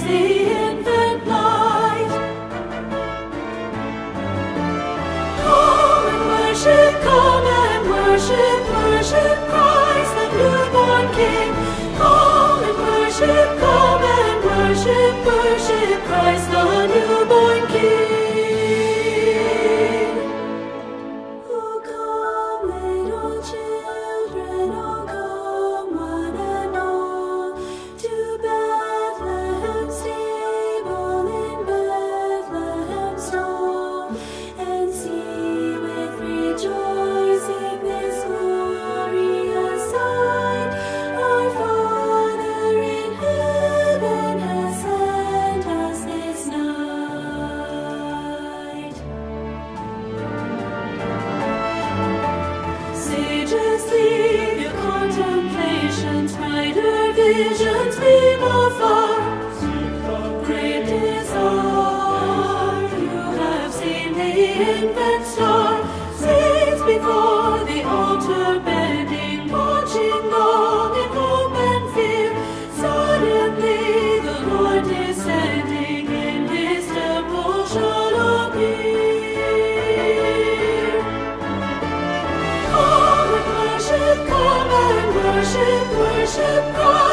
the infant light. Come and worship, come and worship, worship Christ, the newborn King. Come and worship, come and worship, worship Christ, the newborn images leave your contemplations, brighter visions beam afar. Great desire you have seen the infant star, sings before. worship, worship God.